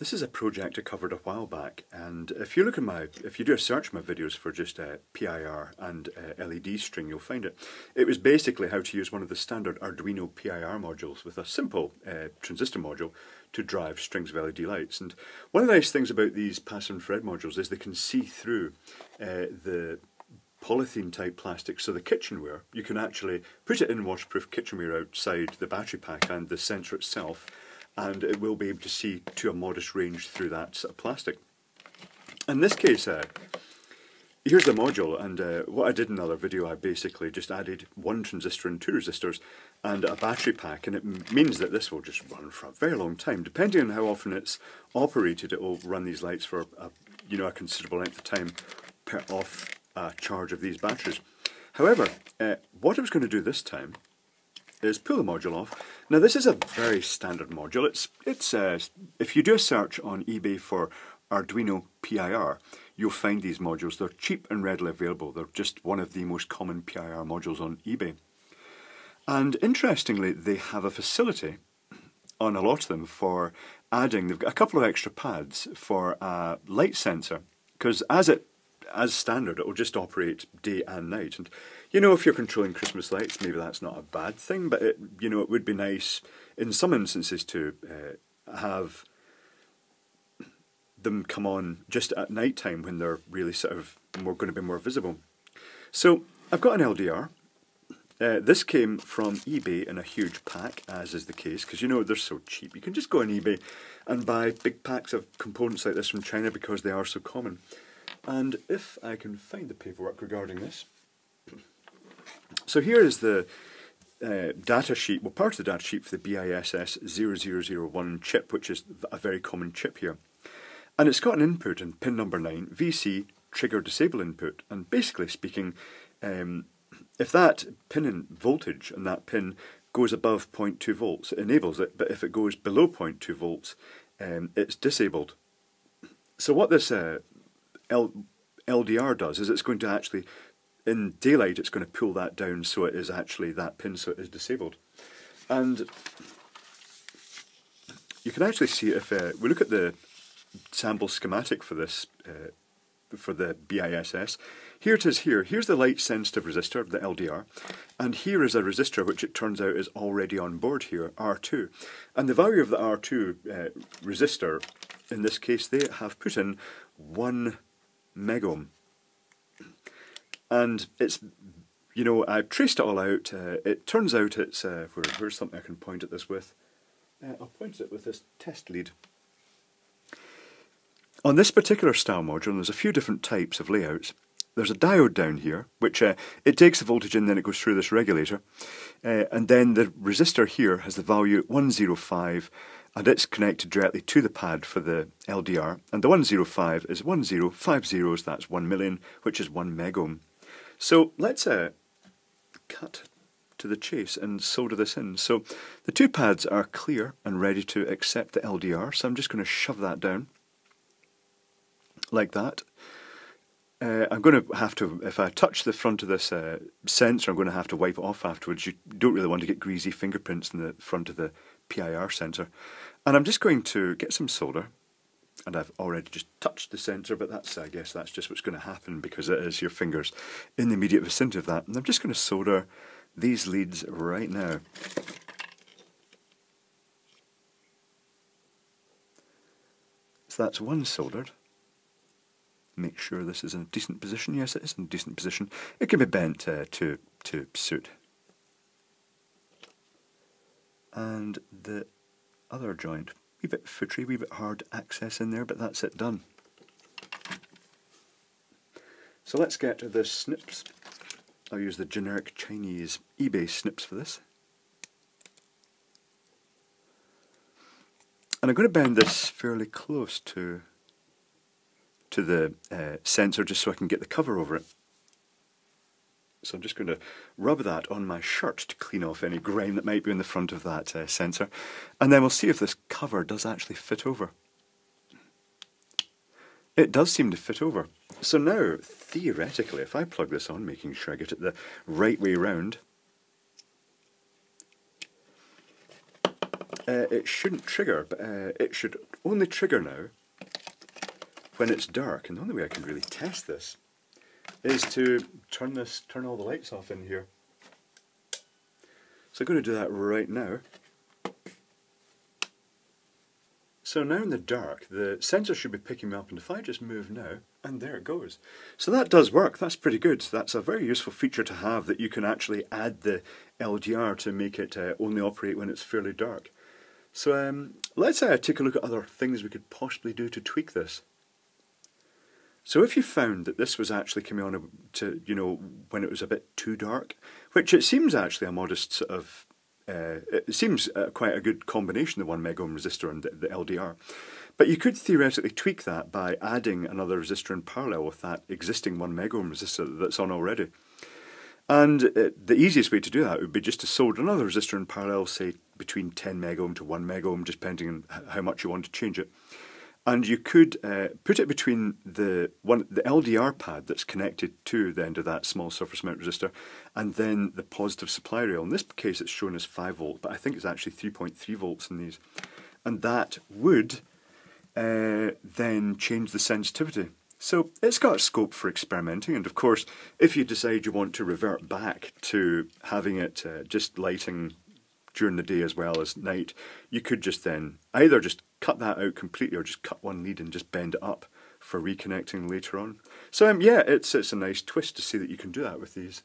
This is a project I covered a while back, and if you look at my, if you do a search my videos for just uh, PIR and uh, LED string, you'll find it. It was basically how to use one of the standard Arduino PIR modules with a simple uh, transistor module to drive strings of LED lights. And one of the nice things about these passive infrared modules is they can see through uh, the polythene type plastic, so the kitchenware, you can actually put it in waterproof kitchenware outside the battery pack and the sensor itself and it will be able to see to a modest range through that sort of plastic. In this case, uh, here's the module, and uh, what I did in another video, I basically just added one transistor and two resistors and a battery pack, and it means that this will just run for a very long time. Depending on how often it's operated, it will run these lights for a, you know, a considerable length of time per off uh, charge of these batteries. However, uh, what I was going to do this time is pull the module off. Now this is a very standard module. It's, it's uh, If you do a search on eBay for Arduino PIR, you'll find these modules. They're cheap and readily available. They're just one of the most common PIR modules on eBay. And interestingly, they have a facility on a lot of them for adding, they've got a couple of extra pads for a light sensor. Because as it as standard, it will just operate day and night. And you know, if you're controlling Christmas lights, maybe that's not a bad thing, but it, you know, it would be nice in some instances to uh, have them come on just at night time when they're really sort of more going to be more visible. So I've got an LDR. Uh, this came from eBay in a huge pack, as is the case, because you know they're so cheap. You can just go on eBay and buy big packs of components like this from China because they are so common. And if I can find the paperwork regarding this, so here is the uh, data sheet, well part of the data sheet for the BISS 0001 chip, which is a very common chip here. And it's got an input in pin number 9, VC trigger disable input. And basically speaking, um, if that pin in voltage and that pin goes above 0.2 volts, it enables it, but if it goes below 0.2 volts, um, it's disabled. So what this uh, L LDR does is it's going to actually in daylight it's going to pull that down so it is actually that pin so it is disabled. And you can actually see if uh, we look at the sample schematic for this, uh, for the BISS, here it is here. Here's the light sensitive resistor, the LDR, and here is a resistor which it turns out is already on board here, R2. And the value of the R2 uh, resistor, in this case, they have put in 1 megohm and it's you know I've traced it all out. Uh, it turns out it's uh, where, where's something I can point at this with. Uh, I'll point it with this test lead. On this particular style module, there's a few different types of layouts. There's a diode down here, which uh, it takes the voltage in, then it goes through this regulator, uh, and then the resistor here has the value 105, and it's connected directly to the pad for the LDR. And the 105 is 1050, zeros, that's 1 million, which is 1 megohm. So let's uh, cut to the chase and solder this in. So the two pads are clear and ready to accept the LDR, so I'm just going to shove that down like that. Uh, I'm going to have to, if I touch the front of this uh, sensor, I'm going to have to wipe it off afterwards. You don't really want to get greasy fingerprints in the front of the PIR sensor. And I'm just going to get some solder and I've already just touched the sensor, but that's, I guess, that's just what's going to happen because it is your fingers in the immediate vicinity of that. And I'm just going to solder these leads right now. So that's one soldered. Make sure this is in a decent position. Yes, it is in a decent position. It can be bent uh, to, to suit. And the other joint wee bit footery, wee bit hard access in there, but that's it done. So let's get the snips. I'll use the generic Chinese eBay snips for this. And I'm going to bend this fairly close to to the uh, sensor just so I can get the cover over it. So I'm just going to rub that on my shirt to clean off any grime that might be in the front of that uh, sensor. And then we'll see if this cover does actually fit over. It does seem to fit over. So now, theoretically, if I plug this on, making sure I get it the right way round, uh, it shouldn't trigger, but uh, it should only trigger now when it's dark. And the only way I can really test this is to turn this, turn all the lights off in here. So I'm going to do that right now. So now in the dark, the sensor should be picking me up, and if I just move now, and there it goes. So that does work, that's pretty good. That's a very useful feature to have, that you can actually add the LDR to make it uh, only operate when it's fairly dark. So um, let's uh, take a look at other things we could possibly do to tweak this. So if you found that this was actually coming on to, you know, when it was a bit too dark, which it seems actually a modest sort of uh, it seems uh, quite a good combination, the 1 megohm resistor and the, the, LDR. But you could theoretically tweak that by adding another resistor in parallel with that existing 1 megohm resistor that's on already. And uh, the easiest way to do that would be just to solder another resistor in parallel, say between 10 megohm to 1 megohm, just depending on how much you want to change it and you could uh, put it between the one the LDR pad that's connected to the end of that small surface mount resistor and then the positive supply rail. In this case it's shown as 5 volt, but I think it's actually 3.3 volts in these. And that would uh, then change the sensitivity. So it's got scope for experimenting, and of course, if you decide you want to revert back to having it uh, just lighting during the day as well as night, you could just then either just cut that out completely or just cut one lead and just bend it up for reconnecting later on. So um, yeah, it's it's a nice twist to see that you can do that with these.